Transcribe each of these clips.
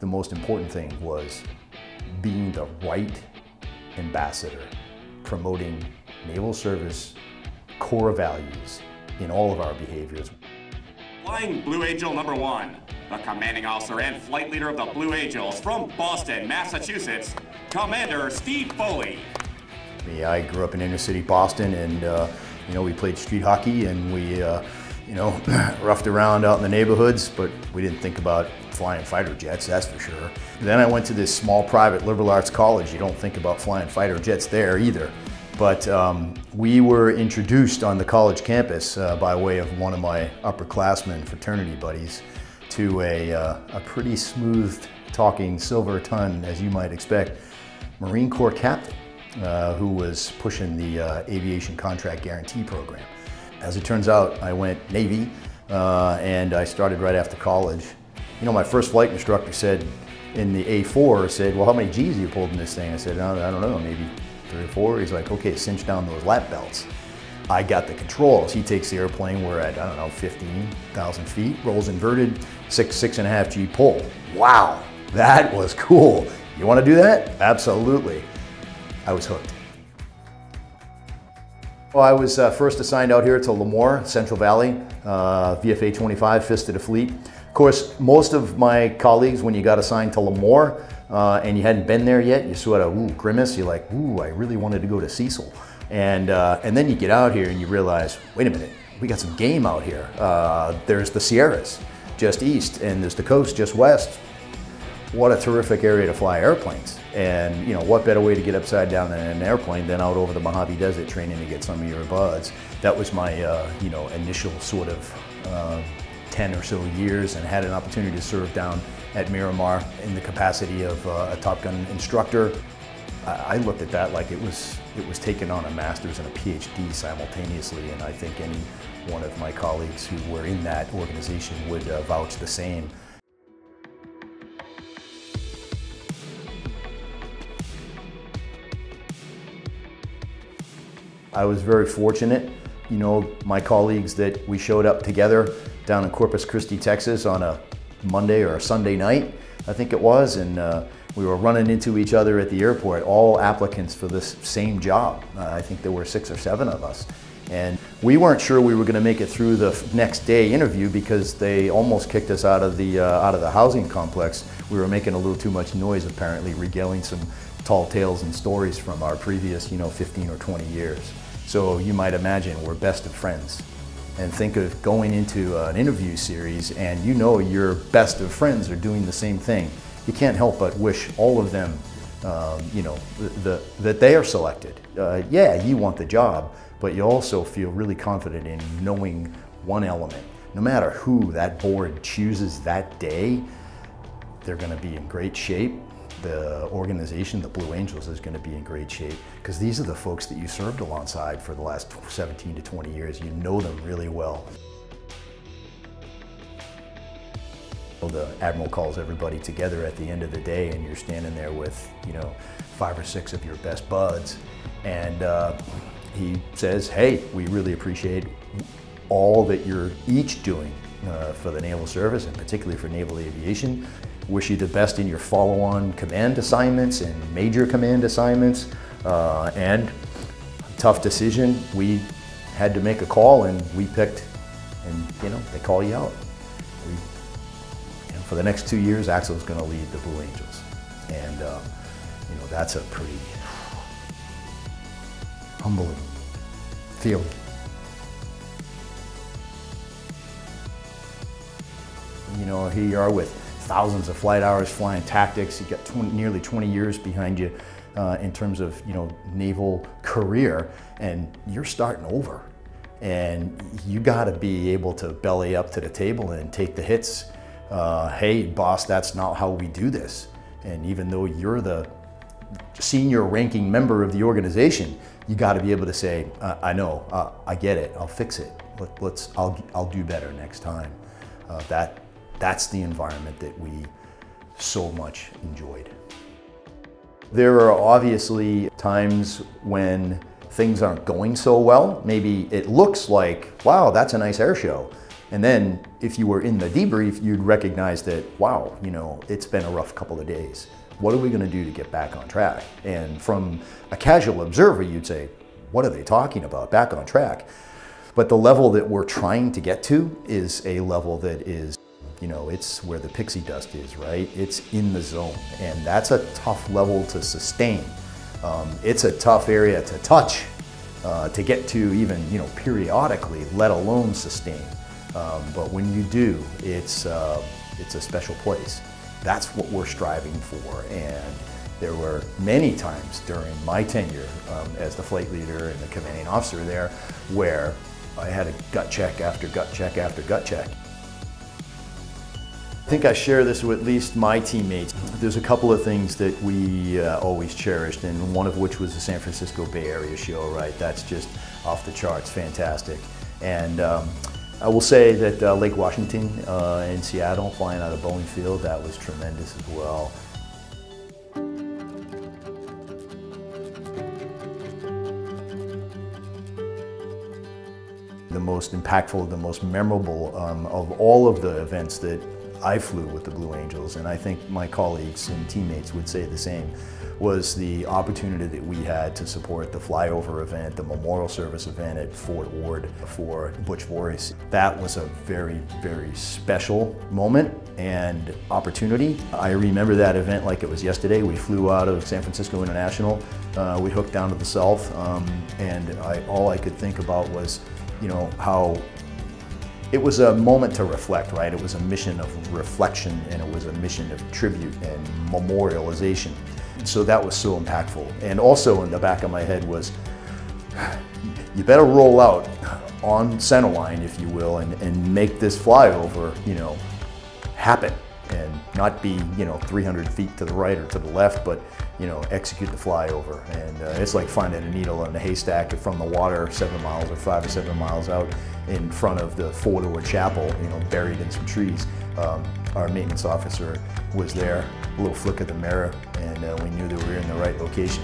the most important thing was being the right ambassador, promoting naval service core values in all of our behaviors. Flying Blue Angel number one, the commanding officer and flight leader of the Blue Angels from Boston, Massachusetts, Commander Steve Foley. I grew up in inner city Boston and uh, you know, we played street hockey and we uh, you know, roughed around out in the neighborhoods, but we didn't think about flying fighter jets, that's for sure. Then I went to this small private liberal arts college. You don't think about flying fighter jets there either. But um, we were introduced on the college campus uh, by way of one of my upperclassmen fraternity buddies to a, uh, a pretty smooth talking silver ton, as you might expect, Marine Corps captain uh, who was pushing the uh, aviation contract guarantee program. As it turns out, I went Navy uh, and I started right after college. You know, my first flight instructor said in the A4, said, well, how many G's you pulled in this thing? I said, I don't know, maybe three or four. He's like, okay, cinch down those lap belts. I got the controls. He takes the airplane, we're at, I don't know, 15,000 feet, rolls inverted, six, six and a half G pull. Wow, that was cool. You wanna do that? Absolutely. I was hooked. Well, I was uh, first assigned out here to Lemoore, Central Valley, uh, VFA 25, Fist of the Fleet. Of course, most of my colleagues, when you got assigned to Lemoore uh, and you hadn't been there yet, you sort of ooh, grimace. You're like, ooh, I really wanted to go to Cecil. And, uh, and then you get out here and you realize, wait a minute, we got some game out here. Uh, there's the Sierras just east and there's the coast just west. What a terrific area to fly airplanes. And you know, what better way to get upside down in an airplane than out over the Mojave Desert training to get some of your buds. That was my, uh, you know, initial sort of uh, 10 or so years and had an opportunity to serve down at Miramar in the capacity of uh, a Top Gun instructor. I looked at that like it was, it was taking on a master's and a PhD simultaneously, and I think any one of my colleagues who were in that organization would uh, vouch the same. I was very fortunate. You know, my colleagues that we showed up together down in Corpus Christi, Texas on a Monday or a Sunday night, I think it was, and uh, we were running into each other at the airport, all applicants for this same job. Uh, I think there were six or seven of us. And we weren't sure we were going to make it through the next day interview because they almost kicked us out of the uh, out of the housing complex. We were making a little too much noise, apparently, regaling some tall tales and stories from our previous, you know, 15 or 20 years. So you might imagine we're best of friends. And think of going into an interview series and you know your best of friends are doing the same thing. You can't help but wish all of them, um, you know, the, the, that they are selected. Uh, yeah, you want the job, but you also feel really confident in knowing one element. No matter who that board chooses that day, they're going to be in great shape the organization, the Blue Angels, is going to be in great shape because these are the folks that you served alongside for the last 17 to 20 years. You know them really well. The Admiral calls everybody together at the end of the day and you're standing there with, you know, five or six of your best buds. And uh, he says, hey, we really appreciate all that you're each doing uh, for the Naval Service and particularly for naval aviation. Wish you the best in your follow-on command assignments and major command assignments. Uh, and tough decision, we had to make a call and we picked, and you know, they call you out. We, and for the next two years, Axel's going to lead the Blue Angels. And, uh, you know, that's a pretty humbling feeling. You know, here you are with thousands of flight hours flying tactics. You've got 20, nearly 20 years behind you uh, in terms of you know naval career, and you're starting over. And you got to be able to belly up to the table and take the hits. Uh, hey, boss, that's not how we do this. And even though you're the senior ranking member of the organization, you got to be able to say, uh, I know, uh, I get it, I'll fix it. Let, us I'll, I'll do better next time. Uh, that that's the environment that we so much enjoyed. There are obviously times when things aren't going so well. Maybe it looks like, wow, that's a nice air show. And then if you were in the debrief, you'd recognize that, wow, you know, it's been a rough couple of days. What are we going to do to get back on track? And from a casual observer, you'd say, what are they talking about? Back on track. But the level that we're trying to get to is a level that is, you know, it's where the pixie dust is, right? It's in the zone. And that's a tough level to sustain. Um, it's a tough area to touch, uh, to get to even, you know, periodically, let alone sustain. Um, but when you do, it's, uh, it's a special place. That's what we're striving for. And there were many times during my tenure um, as the flight leader and the commanding officer there where I had a gut check after gut check after gut check. I think I share this with at least my teammates. There's a couple of things that we uh, always cherished, and one of which was the San Francisco Bay Area show, right? That's just off the charts, fantastic. And um, I will say that uh, Lake Washington uh, in Seattle, flying out of Boeing Field, that was tremendous as well. The most impactful, the most memorable um, of all of the events that I flew with the Blue Angels, and I think my colleagues and teammates would say the same, was the opportunity that we had to support the flyover event, the memorial service event at Fort Ord for Butch Voris. That was a very, very special moment and opportunity. I remember that event like it was yesterday. We flew out of San Francisco International. Uh, we hooked down to the south, um, and I, all I could think about was, you know, how it was a moment to reflect, right? It was a mission of reflection and it was a mission of tribute and memorialization. So that was so impactful. And also in the back of my head was, you better roll out on centerline, if you will, and, and make this flyover, you know, happen and not be, you know, 300 feet to the right or to the left, but, you know, execute the flyover. And uh, it's like finding a needle in a haystack from the water seven miles or five or seven miles out in front of the Fort Ord Chapel, you know, buried in some trees. Um, our maintenance officer was there, a little flick of the mirror, and uh, we knew that we were in the right location.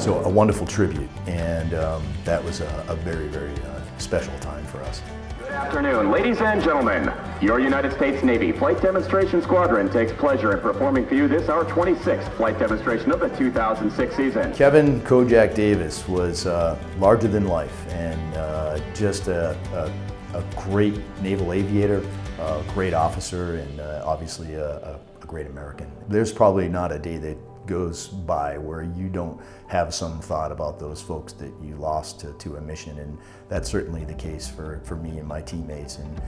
So a wonderful tribute, and um, that was a, a very, very uh, special time for us. Afternoon, ladies and gentlemen. Your United States Navy Flight Demonstration Squadron takes pleasure in performing for you this our 26th flight demonstration of the 2006 season. Kevin Kojak Davis was uh, larger than life and uh, just a, a, a, great naval aviator, a great officer, and uh, obviously a, a great American. There's probably not a day that goes by where you don't have some thought about those folks that you lost to, to a mission and that's certainly the case for, for me and my teammates and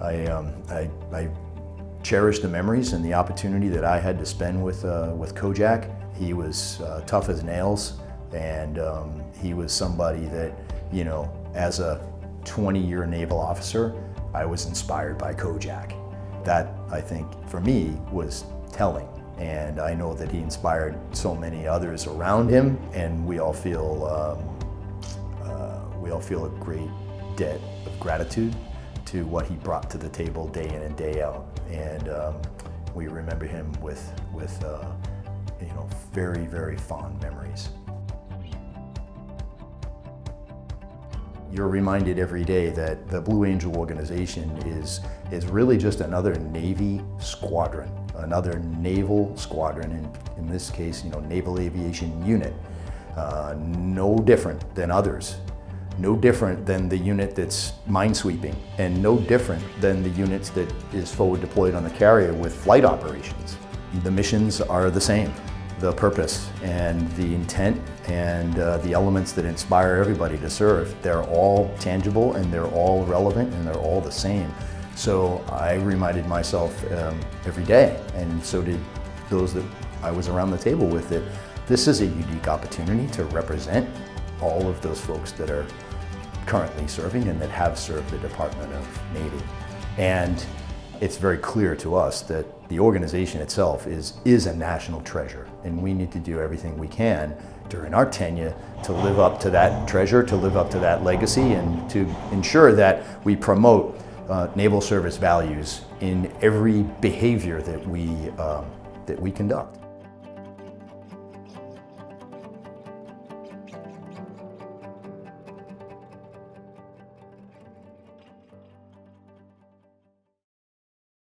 I, um, I, I cherish the memories and the opportunity that I had to spend with, uh, with Kojak. He was uh, tough as nails and um, he was somebody that, you know, as a 20-year naval officer, I was inspired by Kojak. That, I think, for me, was telling and I know that he inspired so many others around him, and we all feel um, uh, we all feel a great debt of gratitude to what he brought to the table day in and day out, and um, we remember him with with uh, you know very very fond memories. You're reminded every day that the Blue Angel organization is, is really just another Navy squadron another naval squadron, in, in this case, you know, Naval Aviation Unit. Uh, no different than others. No different than the unit that's minesweeping, and no different than the units that is forward deployed on the carrier with flight operations. The missions are the same. The purpose and the intent and uh, the elements that inspire everybody to serve, they're all tangible and they're all relevant and they're all the same. So I reminded myself um, every day, and so did those that I was around the table with, that this is a unique opportunity to represent all of those folks that are currently serving and that have served the Department of Navy. And it's very clear to us that the organization itself is, is a national treasure, and we need to do everything we can during our tenure to live up to that treasure, to live up to that legacy, and to ensure that we promote uh, naval service values in every behavior that we, uh, that we conduct.